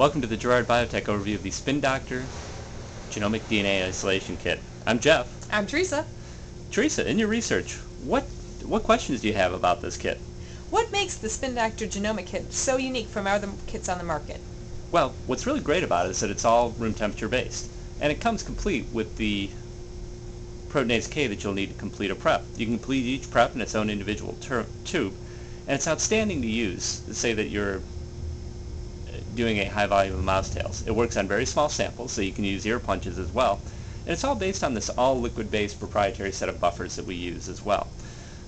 Welcome to the Gerard Biotech overview of the Spin Doctor Genomic DNA Isolation Kit. I'm Jeff. I'm Teresa. Teresa, in your research, what what questions do you have about this kit? What makes the Spin Doctor Genomic Kit so unique from other kits on the market? Well, what's really great about it is that it's all room temperature based, and it comes complete with the proteinase K that you'll need to complete a prep. You can complete each prep in its own individual tube, and it's outstanding to use. To say that you're doing a high volume of mouse tails. It works on very small samples, so you can use ear punches as well. And it's all based on this all liquid-based proprietary set of buffers that we use as well.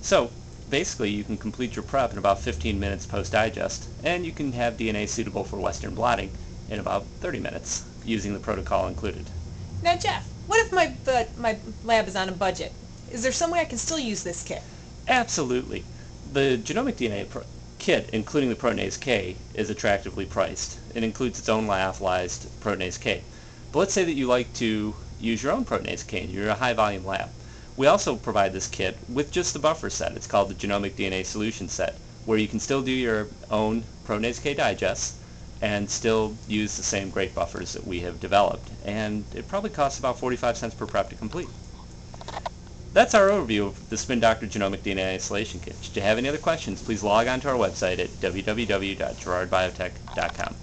So basically you can complete your prep in about 15 minutes post-digest, and you can have DNA suitable for Western blotting in about 30 minutes using the protocol included. Now Jeff, what if my, uh, my lab is on a budget? Is there some way I can still use this kit? Absolutely. The genomic DNA kit, including the proteinase K, is attractively priced. It includes its own lyophilized proteinase K. But let's say that you like to use your own proteinase K and you're a high volume lab. We also provide this kit with just the buffer set. It's called the Genomic DNA Solution Set, where you can still do your own proteinase K digests and still use the same great buffers that we have developed. And it probably costs about 45 cents per prep to complete. That's our overview of the Spin Doctor Genomic DNA Isolation Kit. Should you have any other questions, please log on to our website at www.gerardbiotech.com.